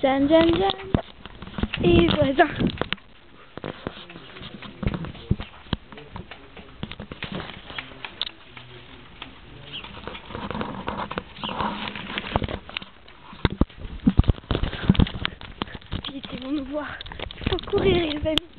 Jan, Jan, Jan. Et voisin. Ils vont nous voir. Il faut courir, les amis.